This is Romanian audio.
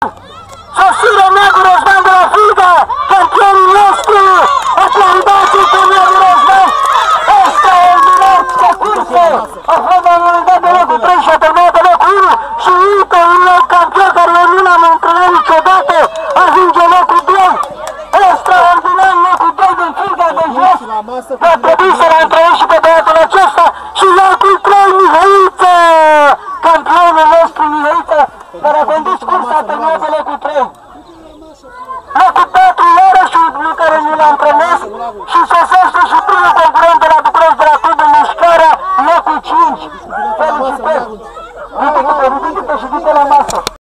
Sosire Neagu Răzvan de la Fulda, campionul nostru, aplaudații pe Neagu Răzvan, extraordinar ce curse, a fost la un moment dat de locul 3 și a terminat de locul 1 și uite un loc campion care eu nu l-am întâlnit niciodată, ajunge locul 2, extraordinar locul 2 din Fulda de jos, va trebui să-l antrenăm care a condus cursa Târnopele cu tren. Locul 4, Iarășul, nu care ni l-am prănesc, și sosește și primul concurent de la București de la Clubul Mișcarea, locul 5. Felicitări! Uite câte, uite câte și uite la masă!